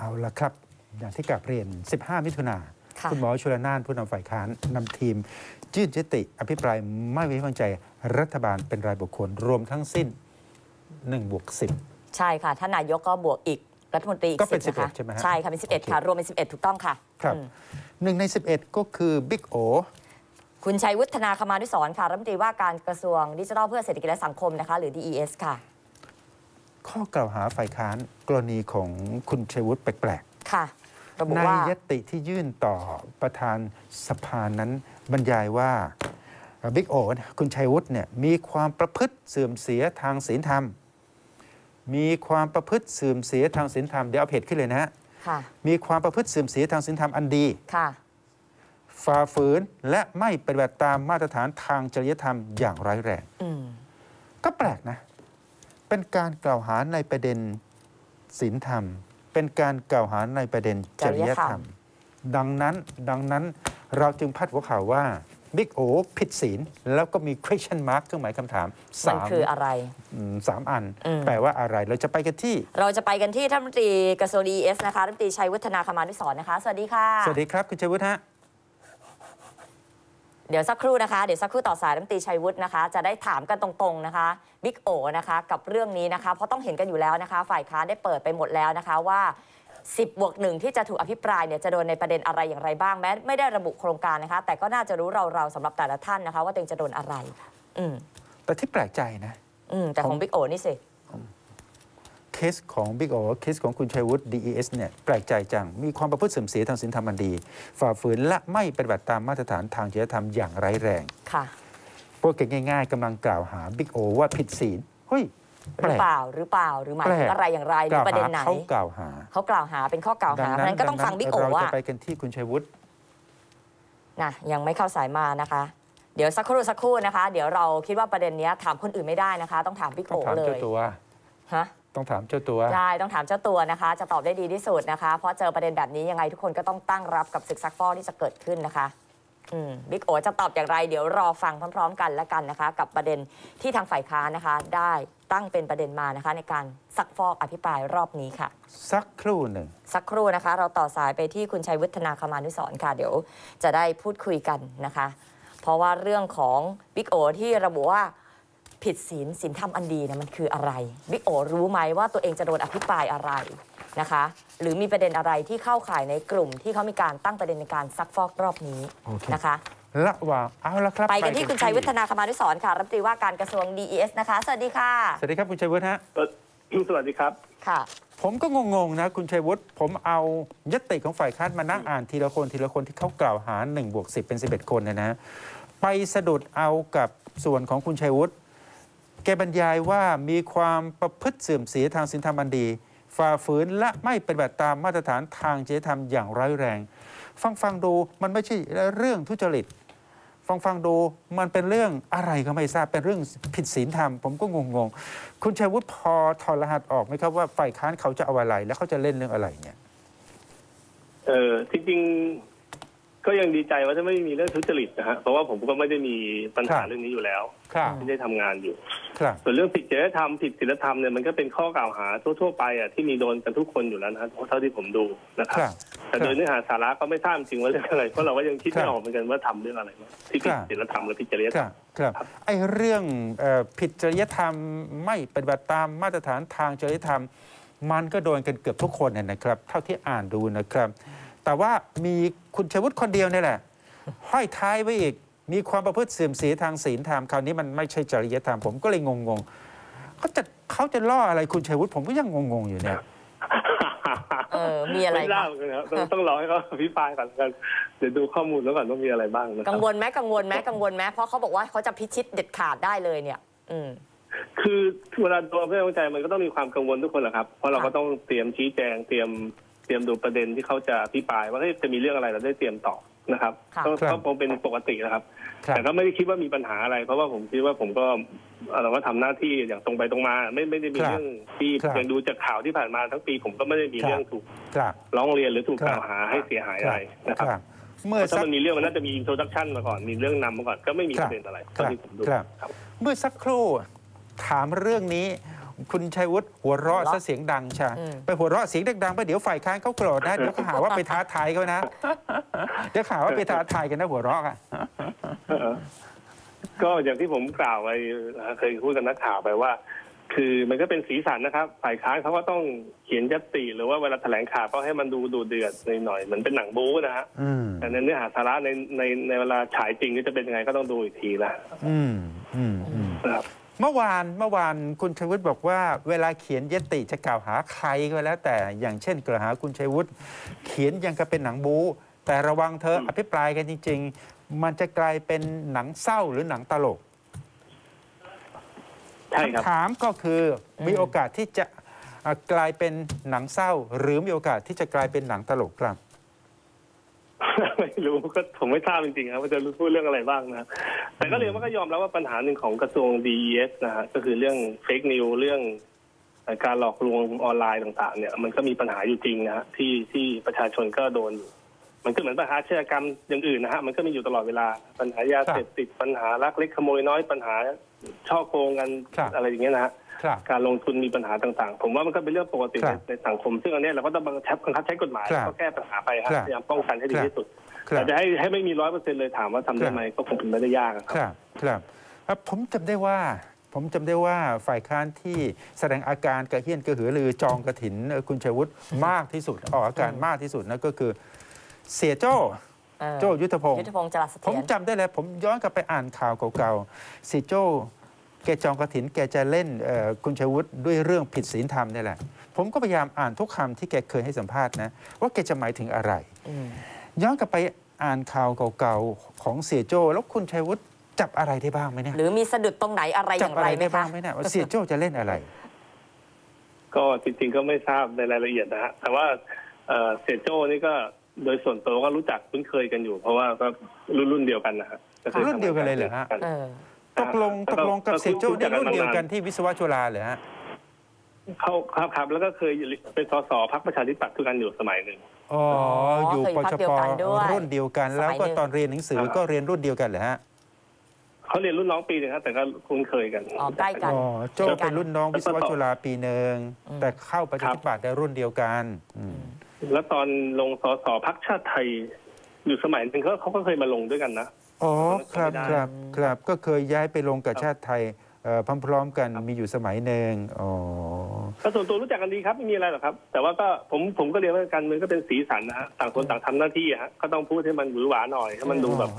เอาละครับ อย่างที่กลับเรียน 15 มิถุนาค่ะคุณหมอชลนานผู้นำฝ่ายค้านนำทีมยื่นยติอภิปรายไม่ไว้วางใจรัฐบาลเป็นรายบุคคลรวมทั้งสิ้น1บวก10 ใช่ค่ะ ท่านนายกก็บวกอีกรัฐมนตรีอีกก็เป็น10นะคะ11ใช่ไหมฮะใช่ค่ะเป็นโอเค11ค่ะรวมเป็น11 ถูกต้องค่ะ ครับอืมหนึ่งใน 11 ก็คือบิ๊กโอคุณชัยวุฒนาคมานุสรณ์ค่ะรัฐมนตรีว่าการกระทรวงดิจิทัลเพื่อเศรษฐกิจและสังคมนะคะ หรือ DES ค่ะ ข้อกล่าวหาฝ่ายค้านกรณีของคุณชัยวุฒิแปลกค่ะระๆบุในว่ายติที่ยื่นต่อประธานสภานั้นบรรยายว่าบิ๊กโอคุณชัยวุฒิเนี่ยมีความประพฤติเสื่อมเสียทางศีลธรรม มีความประพฤติเสื่อมเสียทางศีลธรรมเดี๋ยวเอาเพจขึ้นเลยนะฮะค่ะมีความประพฤติเสื่อมเสียทางศีลธรรมอันดีค่ะฝ่าฝืนและไม่ปฏิบัติตามมาตรฐานทางจริยธรรมอย่างร้ายแรงอืมก็แปลกนะ เป็นการกล่าวหาในประเด็นศีลธรรม เป็นการกล่าวหาในประเด็นจริยธรรม ดังนั้นดังนั้นเราจึงพัดหัวข่าวว่าบิ๊กโอผิดศีลแล้วก็มี question mark เครื่องหมายคำถามมันสามคืออะไรอืมสามอันอืมแปลว่าอะไรเราจะไปกันที่ เราจะไปกันที่ท่านรัฐมนตรีกระทรวง DES นะคะรัฐมนตรีชัยวุฒนาคมานุสรณ์นะคะ สวัสดีค่ะ สวัสดีครับ คุณชัยวุฒิฮะ เดี๋ยวสักครู่นะคะเดี๋ยวสักครู่ต่อสายรัฐมนตรีชัยวุฒินะคะ จะได้ถามกันตรงๆนะคะบิ๊กโอนะคะ กับเรื่องนี้นะคะ เพราะต้องเห็นกันอยู่แล้วนะคะ ฝ่ายค้านได้เปิดไปหมดแล้วนะคะว่า 10บวกหนึ่งที่จะถูกอภิปรายเนี่ยจะโดนในประเด็นอะไรอย่างไรบ้างแม้ไม่ได้ระบุโครงการนะคะ แต่ก็น่าจะรู้เราๆสำหรับแต่ละท่านนะคะ ว่าตัวเองจะโดนอะไร อืมแต่ที่แปลกใจนะ อืมแต่ของบิ๊กโอนี่สิเค สของบิ๊กโอเคสของคุณชัยวุฒิ DES เนี่ยแปลกใจจัง มีความประพฤติเสื่อมเสียทางศีลธรรมอันดี ฝ่าฝืนและไม่ปฏิบัติตามมาตรฐานทางจริยธรรมอย่างร้ายแรงค่ะพวกเก่งง่ายๆกำลังกล่าวหาบิ๊กโอว่าผิดศีลเฮ้ยหแปลรือกเปล่าหรือเปล่าหรือหมายถึงอะไรอย่างไรหกรือล่าวประเด็หานไหนเขากล่าวหาเขากล่าวหาเป็นข้อกล่าวหาเพราะฉะนั้นก็ต้องฟังบิ๊กโอเราว่าจะไปกันที่คุณชัยวุฒินะยังไม่เข้าสายมานะคะ เดี๋ยวสักครู่สักครู่นะคะ เดี๋ยวเราคิดว่าประเด็นเนี้ยถามคนอื่นไม่ได้นะคะ ต้องถามบิ๊กต้อโองถามเลเจ้ายตัวฮะ ต้องถามเจ้าตัวได้ต้องถามเจ้าตัวนะคะ จะตอบได้ดีที่สุดนะคะ เพราะเจอประเด็นแบบนี้ยังไงทุกคนก็ต้องตั้งรับกับศึกซักฟอกที่จะเกิดขึ้นนะคะอืมบิ๊กโอจะตอบอย่างไร เดี๋ยวรอฟังพร้อม ๆ กันแล้วกันนะคะ กับประเด็นที่ทางฝ่ายค้านนะคะ ได้ตั้งเป็นประเด็นมานะคะ ในการซักฟอกอภิปรายรอบนี้ค่ะ สักครู่หนึ่งสักครู่นะคะ เราต่อสายไปที่คุณชัยวุฒนาคมานุสรณ์ค่ะ เดี๋ยวจะได้พูดคุยกันนะคะ เพราะว่าเรื่องของบิ๊กโอที่ระบุว่า ผิดศีลศีลธรรมอันดีเนี่ยมันคืออะไรบิ๊กโอรู้ไหมว่าตัวเองจะโดนอภิปรายอะไรนะคะ หรือมีประเด็นอะไรที่เข้าข่ายในกลุ่มที่เขามีการตั้งประเด็นในการซักฟอกรอบนี้โอเคนะคะระหว่างเอาละครับ ไปกันที่คุณชัยวุฒนาคมานุสรณ์ค่ะ รัฐมนตรีว่าการกระทรวง DES นะคะ สวัสดีค่ะ สวัสดีครับคุณชัยวุฒิฮะเอ่อสวัสดีครับค่ะ ผมก็งงๆนะคุณชัยวุฒิผมเอายติของฝ่ายค้านมานั่งอ่านทีละคนทีละคนที่เขากล่าวหา1บวก10 เป็น 11 คนเนยนะไปสะดุดเอากับส่วนของคุณชัยวุฒิ แกบรรยายว่ามีความประพฤติเสื่อมเสียทางศีลธรรมอันดี ฝ่าฝืนและไม่ปฏิบัติตามมาตรฐานทางจริยธรรมอย่างร้ายแรง ฟังฟังดูมันไม่ใช่เรื่องทุจริต ฟังฟังดูมันเป็นเรื่องอะไรก็ไม่ทราบเป็นเรื่องผิดศีลธรรม ผมก็งงๆ คุณชัยวุฒิพอถอดรหัสออกไหมครับว่าฝ่ายค้านเขาจะเอาอะไร แล้วเขาจะเล่นเรื่องอะไรเนี่ยเออจริงๆ ก็ยังดีใจว่าจะไม่มีเรื่องทุจริตนะฮะเพราะว่าผมก็ไม่ได้มีปัญครัหาบเรื่องนี้อยู่แล้วครับที่ได้ทำงานอยู่ครับส่วนเรื่องผิดจริยธรรมผิดศีลธรรมเนี่ยมันก็เป็นข้อกล่าวหาทั่วๆไปอะที่มีโดนกันทุกคนอยู่แล้วนะฮะเท่าที่ผมดูนะคครับรับ แต่โดยเนื้อหาสาระก็ไม่ทราบจริงว่าเรื่องอะไรเพราะเราก็ยังคิดครัไม่บออกเหมือนกันว่าทำเรื่องอะไรวะที่ผิดครับศีลธรรมหรือผิดจริยคธรรัรมบครับไอ้เรื่องเอ่อผิดจริยธรรมไม่ปฏิบัติตามมาตรฐานทางจริยธรรม มันก็โดนกันเกือบทุกคนเนี่ยนะครับ เท่าที่อ่านดูนะครับ แต่ว่ามีคุณชัยวุฒิคนเดียวนี่แหละ ห้อยท้ายไว้อีก มีความประพฤติเสื่อมเสียทางศีลธรรมคราวนี้มันไม่ใช่จริยธรรมผมก็เลยงงๆเขาจะเขาจะล่ออะไรคุณชัยวุฒิผมก็ยังงงๆอยู่เนี่ยเออมีอะไรไม่ทราคะบเหมือนกันครับต้องต้องรอให้เขาอภิปรายก่อนกันเดี๋ยวดูข้อมูลแล้วก่อนว่ามีอะไรบ้างนะคกัรังบวลไหมกังวลไหมกังวลไหมเพราะเขาบอกว่าเขาจะพิชิตเด็ดขาดได้เลยเนี่ย อืมคือเวลาตัวเพื่อนเข้าใจมันก็ต้องมีความกังวลทุกคนแหละครับ เพราะเราค่ะก็ต้องเตรียมชี้แจงเตรียมเต รียมดูประเด็นที่เขาจะอภิปราย ว่าเฮ้ยจะมีเรื่องอะไรเราได้เตรียมตอบนะครับค่ะก็ครับก็คงเป็นปกตินะครับครับ แต่ก็ไม่ได้คิดว่ามีปัญหาอะไร เพราะว่าผมคิดว่าผมก็เอ่อเราก็ทำหน้าที่อย่างตรงไปตรงมา ไม่ไม่ได้มีครับเรื่องที่ครับยังดูจากข่าวที่ผ่านมาทั้งปีผมก็ไม่ได้มีครับเรื่องถูกครับร้องเรียนหรือถูกครับกล่าวหาให้เสียหายอะไรนะครับครับเมื่อถ้าสักมันมีเรื่องมันน่าจะมี introduction มาก่อนมีเรื่องนำมาก่อนก็ไม่มีครัปบระเด็นอะไรครับเท่าที่ผมดูครับครับเมื่อสักครู่ถามเรื่องนี้ คุณชัยวุฒิหัวเราะหัวเราะซะเสียงดังใช่อืมไปหัวเราะเสียงดังๆไปเดี๋ยวฝ่ายค้านเขาโกรธนะเดี๋ยวเขาหาว่าไปท้าทายเขานะเดี๋ยวข่าวว่าไปท้าทายกันนะหัวเราะอะเออก็อย่างที่ผมกล่าวไปนะฮะเคยพูดกับนักข่าวไปว่า คือมันก็เป็นสีสันนะครับ ฝ่ายค้านเขาก็ต้องเขียนยติหรือว่าเวลาแถลงข่าวก็ให้มันดูดูเดือดหน่อยๆเหมือนเป็นหนังบู๊นะฮะอืมแต่ในเนื้อหาสาระในในในเวลาฉายจริงนี่จะเป็นยังไงก็ต้องดูอีกทีละอืมอืมอืมนะครับ เมื่อวานเมื่อวานคุณชัยวุฒิบอกว่า เวลาเขียนยติจะกล่าวหาใครก็แล้ว แต่อย่างเช่นกล่าวหาคุณชัยวุฒิเขียนยังกับเป็นหนังบู๊แต่ระวังเธอะอภิปรายกันจริง ๆ มันจะกลายเป็นหนังเศร้าหรือหนังตลกใช่ครับคำถามก็คือมีโอกาสที่จะเอ่อกลายเป็นหนังเศร้า หรือมีโอกาสที่จะกลายเป็นหนังตลกครับ ไม่รู้ก็ผมไม่ทราบจริงๆครับว่าจะรู้พูดเรื่องอะไรบ้างนะ แต่ก็เรียนว่าก็ยอมรับว่าปัญหาหนึ่งของกระทรวง DES นะฮะก็คือเรื่องเฟกนิวเรื่องการหลอกลวงออนไลน์ต่าง ๆ เนี่ย มันก็มีปัญหาอยู่จริงนะฮะที่ที่ประชาชนก็โดนอยู่ มันก็เหมือนปัญหาอาชญากรรมอย่างอื่นนะฮะมันก็มีอยู่ตลอดเวลาปัญหายาเสพติดปัญหาลักเล็กขโมยน้อยปัญหาช่อโกงกันครับอะไรอย่างเงี้ยนะฮะครับการลงทุนมีปัญหาต่างๆ ผมว่ามันก็เป็นเรื่องปกติครัในบในสังคม ซึ่งอันเนี้ยเราก็ต้องบังคับบังคับใช้กฎหมายครับก็แก้ปัญหาไปครับครับพยายามป้องกันให้ดีครับ ที่สุดครัแต่บ จะให้ให้ไม่มีร้อยเปอร์เซ็นต์เลยถามว่าทำได้ไหมก็คงเป็นไม่ได้ยากอะคครับ รับครับเอ่อผมจำได้ว่า ผมจำได้ว่าฝ่ายค้านที่แสดงอาการกระเฮี้ยนกระหือรือจองกระถินเอ่อคุณชัยวุฒิมากที่สุดออกอาการมากที่สุดนั่นก็คือ เสียโจ้เออโจ้ยุทธพงศ์ยุทธพงศ์จรัสเสผมถียรจำได้เลยผมย้อนกลับไปอ่านข่าวเก่าๆเสียโจ้แกจองกระถิน แกจะเล่นเอ่อคุณชัยวุฒิด้วยเรื่องผิดศีลธรรมนี่แหละ ผมก็พยายามอ่านทุกคำที่แกเคยให้สัมภาษณ์นะ ว่าแกจะหมายถึงอะไร อืมย้อนกลับไปอ่านข่าวเก่าๆของเสียโจ้แล้วคุณชัยวุฒิจับอะไรได้บ้างไหมเนี่ยหรือมีสะดุดตรงไหนอะไรอจับย่างอะไรไรไหมได้บ้าคะงไหมเนี่ยว่าเสียโจ้จะเล่นอะไร ก็จริงๆก็ไม่ทราบในรายละเอียดนะฮะแต่ว่าเอ่อเสียโจ้นี่ก็ โดยส่วนตัวก็รู้จักคุ้นเคยกันอยู่ เพราะว่าก็รุ่นรุ่นเดียวกันนะฮะก็ครุ่นเดียวกันเลยเหรอฮะเออตกลงตกลงกับเสียโจ้นี่รุ่นเดียวกันที่วิศวะจุฬาเหรอฮะเขาครับครับแล้วก็เคยเป็นสสพรรคประชาธิปัตย์ด้วยกันอยู่สมัยหนึ่งอ๋ออยู่เคยปพรรชคเดียปวกันด้วยรุ่นเดียวกัน แล้วก็สมัยหนึ่งตอนเรียนหนังสือก็เรียนรุ่นเดียวกันเหรอฮะเขาเรียนรุ่นน้องปีหนึงครับแต่ก็คุ้นเคยกันอ๋อใกล้กันอ๋อโจ้เป็นรุ่นน้องวิศวะจุฬาปีหนึ่งอืมแต่เข้าประชาธิปัตย์ได้รุ่นเดียวกันอืม แล้วตอนลงสสพักชาติไทย อยู่สมัยหนึ่งเขาเขาก็เคยมาลงด้วยกันนะอ๋อครับไม่ได้ครับครับก็เคยย้ายไปลงกับชาติไทยเอ่อพร้อมๆกันมีอยู่สมัยหนึ่งอ๋อ ก็ส่วนตัวรู้จักกันดีครับไม่มีอะไรหรอกครับ แต่ว่าก็ผมผมก็เรียนว่าการเมืองก็เป็นสีสันนะฮะต่างคนต่างทำหน้าที่อะฮะก็ต้องพูดให้มันหวือหวาหน่อยให้มันดูแบบ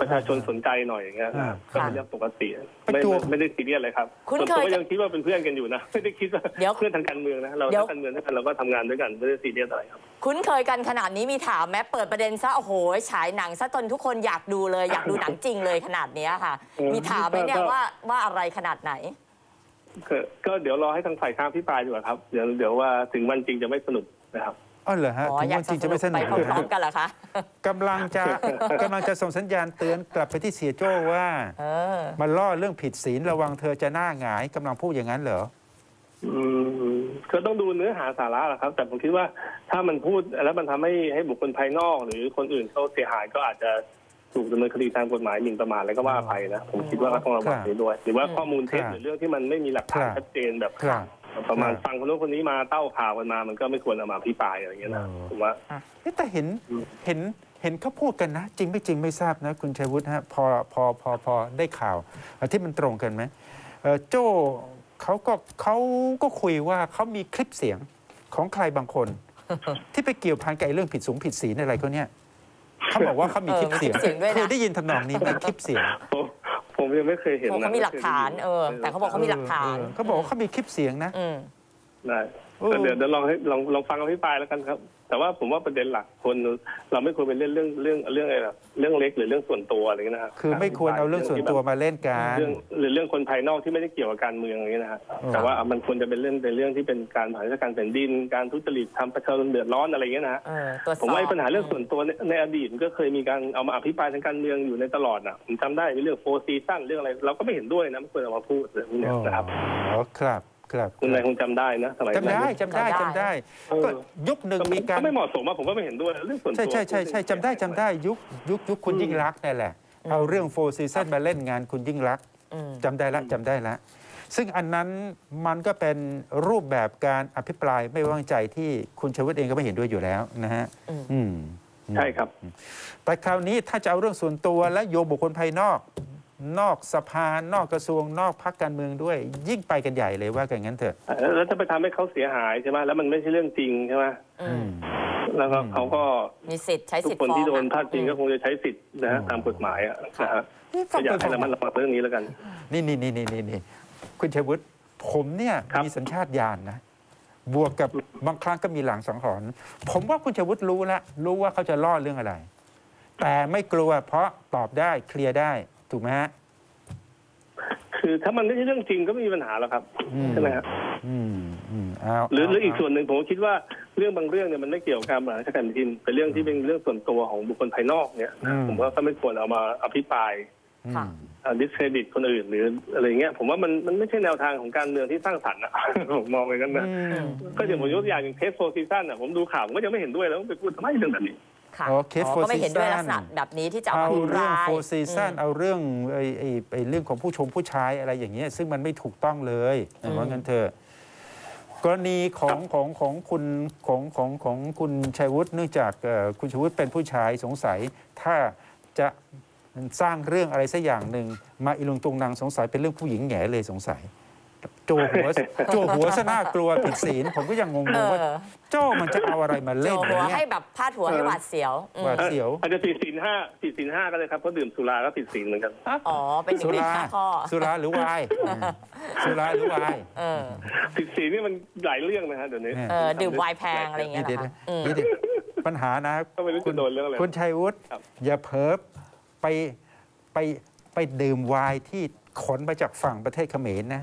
ประชาชนสนใจหน่อยอย่างเงี้ยนะก็เป็นเรื่องปกติไม่ไม่ไม่ได้ซีเรียสเลยครับคุ้นส่วนเคยตัวก็ยังคิดว่าเป็นเพื่อนกันอยู่นะไม่ได้คิดว่าเดี๋ยวเพื่อนทางการเมืองนะเราเดี๋ยวทางการเมืองด้วยกันเราก็ทำงานด้วยกันไม่ได้ซีเรียสอะไรครับคุ้นเคยกันขนาดนี้มีถามแม้เปิดประเด็นซะโอ้โหฉายหนังซะจนทุกคนอยากดูเลย อยากดูหนังจริงเลยขนาดเนี้ยค่ะเออมีถามไหมเนี่ยก็ว่าว่าอะไรขนาดไหน ก็ก็เดี๋ยวรอให้ทางฝ่ายค้านพิปรายดีกว่าครับ เดี๋ยวเดี๋ยวว่าถึงวันจริงจะไม่สนุกนะครับอ๋อเหรอฮะอ๋อถึงอยาวักนจริงจะไม่สนุไปกพร้อมๆกันเหรอคะกำลังจะกำลังจะส่งสัญญาณเตือนกลับไปที่เสียโจ้ว่าเออมันล่อเรื่องผิดศีลระวังเธอจะหน้าหงายกำลังพูดอย่างนั้นเหรออืมก็ต้องดูเนื้อหาสาระแหละครับ แต่ผมคิดว่าถ้ามันพูดแล้วมันทำให้ให้บุคคลภายนอก หรือคนอื่นเขาเสียหายก็อาจจะ ถูกดำเนินคดีตามกฎหมายหมิ่นประมาทอะไรก็ว่าไปนะผมคิดว่าก็ต้องระวังนี้ด้วย หรือว่าข้อมูลเท็จครับหรือเรื่องที่มันไม่มีหลักฐานครับชัดเจนแบบครับประมาณครับฟังคนโน้นคนนี้มาเต้าข่าวกันมา มันก็ไม่ควรเอามาพิปรายอะไรอย่างเงี้ยนะอ๋อผมว่าเอ๊ะแต่เห็นอืมเห็นเห็นเขาพูดกันนะ จริงไม่จริงไม่ทราบนะคุณชัยวุฒิฮะพอพอพอพอได้ข่าวเอ่อที่มันตรงกันไหมเอ่อโจ้เขาก็เขาก็คุยว่าเขามีคลิปเสียงของใครบางคน ที่ไปเกี่ยวพันกับไอ้เรื่องผิดสูงผิดศีลอะไรก็เนี่ย เขาบอกว่าเขามีเออคลิปเสียงมีคลิปเสียงด้วยนะ เคยได้ยินทำนองนี้ไหมคลิปเสียงผมผมยังไม่เคยเห็นโอ้นะเขามีหลักฐาน เออ แต่เขาบอกเขามีหลักฐานเออเขาบอกว่าเขามีคลิปเสียงนะ อืม ได้ เออก็เดี๋ยวเดี๋ยวลองให้ลองลองฟังอภิปรายแล้วกันครับ แต่ว่าผมว่าประเด็นหลักคนเราไม่ควรเป็นเรื่องเรื่องเรื่องเรื่องอะไรแบบเรื่องเล็กหรือเรื่องส่วนตัวอะไรเงี้ยนะครับคือไม่ควรเอาเรื่องส่วนตัวมาเล่นกันเรื่องหรือเรื่องคนภายนอกที่ไม่ได้เกี่ยวกับการเมืองอย่างเงี้ยนะฮะอืมแต่ว่ามันควรจะเป็นเรื่องเป็นเรื่องที่เป็นการผ่านราชการแผ่นดิน การทุจริตทำประชาชนเดือดร้อนอะไรเงี้ยนะฮะเออตรวจสอบผมว่าไอ้ปัญหาเรื่องส่วนตัวในในอดีตมันก็เคยมีการเอามาอภิปรายทางการเมืองอยู่ในตลอดอะผมจำได้มีเรื่องโฟซีซั่นเรื่องอะไรเราก็ไม่เห็นด้วยนะไม่ควรเอามาพูดเลยพวกเนี้ยนะครับอ๋อครับ ครับคุณนายคงจำได้นะสมัยจำได้นั้นจำได้จำได้ เออก็ยุคหนึ่งมีการ ก็ไม่เหมาะสมอะผมก็ไม่เห็นด้วยเรื่องส่วนตัว ใช่ใช่ใช่ใช่จำได้จำได้ยุคยุคยุคคุณยิ่งรักษณ์นั่นแหละ เอาเรื่องโฟร์ซีซันมาเล่นงานคุณยิ่งรักษณ์อืม จำได้ละจำได้ละ ซึ่งอันนั้นมันก็เป็นรูปแบบการอภิปรายไม่ไว้วางใจที่คุณชยวุฒิเองก็ไม่เห็นด้วยอยู่แล้วนะฮะอืม อืม ใช่ครับ แต่คราวนี้ถ้าจะเอาเรื่องส่วนตัวและโยงบุคคลภายนอก นอกสภานอกกระทรวงนอกพักการเมืองด้วย ยิ่งไปกันใหญ่เลยว่ากันงั้นเถอะแล้วถ้าไปทำให้เขาเสียหายใช่ไหมแล้วมันไม่ใช่เรื่องจริงใช่ไหมอือืมมแล้วก็อืมเขาก็มีสิทธิ์ใช้ทุกสิทธิ์คนฟ้องที่โดนอะพาดพิงก็อืมคงจะใช้สิทธิ์นะฮะตามกฎหมายอะนะฮะนี่ฟัก็งอยากไปให้ฟังระมัดมาระวังเรื่องนี้แล้วกัน นี่นี่นี่นี่นี่นี่คุณชัยวุฒิผมเนี่ยครับมีสัญชาตญาณนะบวกกับบางครั้งก็มีหลังสังหรณ์ผมว่าคุณชัยวุฒิรู้แล้วรู้ว่าเขาจะล่อเรื่องอะไร แต่ไม่กลัวเพราะตอบได้เคลียร์ได้ ถูกไหมฮะคือถ้ามันไม่ใช่เรื่องจริงก็ไม่มีปัญหาหรอกครับอืมใช่ไหมฮะอืมอืมเอาหรือหรืออีกเาส่วนหนึ่งผมคิดว่าเรื่องบางเรื่องเนี่ยมันไม่เกี่ยวกับการบริหารราชการแผ่นดินเป็นเรื่องที่เป็นเรื่องส่วนตัวของบุคคลภายนอกเนี่ยนะผมว่าก็ไม่ควรเอามาอภิปรายค่ะดิสเครดิตคนอื่นหรืออะไรเงี้ยผมว่ามันมันไม่ใช่แนวทางของการเมืองที่สร้างสรรค์อะผมมองอย่างนั้นนะอืมก็อย่างผมยกตัวอย่างอย่างเทสโฟซีซั่นอะผมดูข่าวผมก็ยังไม่เห็นด้วยแล้วไปพูดทำไมเรื่องแบบนี้ ค่ะโอเคอ๋อ for ก็ไม่เห็นด้วย season ลักษณะแบบนี้ที่จะเอาเอามาอภิปเรื่องรายโฟซีซันอืมเอาเรื่องไอ้ไอ้ไอ้เรื่องของผู้ชมผู้ชายอะไรอย่างเงี้ยซึ่งมันไม่ถูกต้องเลยอืมว่างั้นเถอะกรณีของของของคุณของของของคุณชัยวุฒิเนื่องจากเอ่อคุณชัยวุฒิเป็นผู้ชายสงสัย ถ้าจะสร้างเรื่องอะไรสักอย่างหนึ่งมาอีลุงตุงนางสงสัยเป็นเรื่องผู้หญิงแหง่เลยสงสัย โจหัวโจหัวซะน่ากลัวผิดศีลผมก็ยังงเองๆว่าอโจมันจะเอาอะไรมาโจเล่นหัวเนี่ยให้แบบพาดหัวให้หวาดเสียวอืมหวาดเสียวอาจจะผิดศีลห้าผิดศีลห้าก็เลยครับเพราะดื่มสุราก็ผิดศีลเหมือนกันอ๋อเป็นหนึ่สุงในราห้าข้อสุราหรือไวน์สุราหรือไวน์เออผิดศีลนี่มันหลายเรื่องนะฮะเดี๋ยวนี้เนี่ยเออดื่มไวน์แพงอะไรอย่างเงี้ยเหรเดี๋ยอวคะอืมๆนี่ดิปัญหานะก็ไม่รู้จะโดนเรื่องอะไรคุณชัยวุฒิครับอย่าเพิบไปไปไปดื่มไวน์ที่ขนมาจากฝั่งประเทศเขมรนะ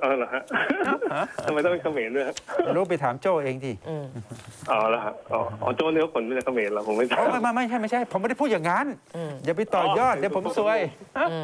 เออเหรอฮะทำไมต้องเป็นเขมรด้วยฮะรู้ไปถามโจ้เองทีอืมอ๋อเหรอฮะอ๋ออ๋อโจนเนื้อขนเป็นเขมรเหรอผมไม่ทราโอ้บไม่ไม่ไม่ใช่ไม่ใช่ ผมไม่ได้พูดอย่างนั้นอืมอย่าไปต่อยอดอ๋อเดี๋ยวผมซวยอืม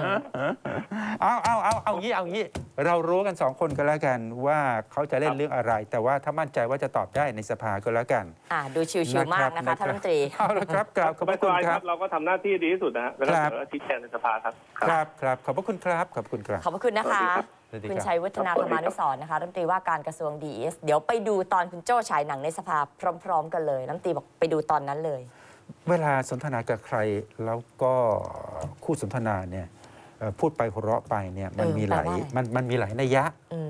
เอาเอาเอาเอางี้เอางี้ เรารู้กันสองคนก็แล้วกันว่าเขาจะเล่นเรื่องอะไร แต่ว่าถ้ามั่นใจว่าจะตอบได้ในสภาก็แล้วกัน อ่าดูชิวๆมากนะคะท่านรัฐมนตรีเอาละครับกราบขอบพระสคุณบายคๆครัรับบเราก็ทำหน้าที่ดีที่สุดนะฮะแล้วก็ครับเดี๋ยวชี้แจงในสภาครับ ครับครับขอบพระคุณครับขอบคุณครับขอบพระคุณนะคะสวัสดี ครับคุณชัยวัฒนาธรรมานุสรณ์นะคะรัฐมนตรีว่าการกระทรวงดีเอสเดี๋ยวไปดูตอนคุณโจ้ฉายหนังในสภาพร้อม ๆ กันเลยรัฐมนตรีบอกไปดูตอนนั้นเลย เวลาสนทนากับใครแล้วก็คู่สนทนาเนี่ยเอ่อพูดไปหัวเราะไปเนี่ยมันเออมีหลายแปลว่าอะไรมันมันมีหลายนัยยะอืม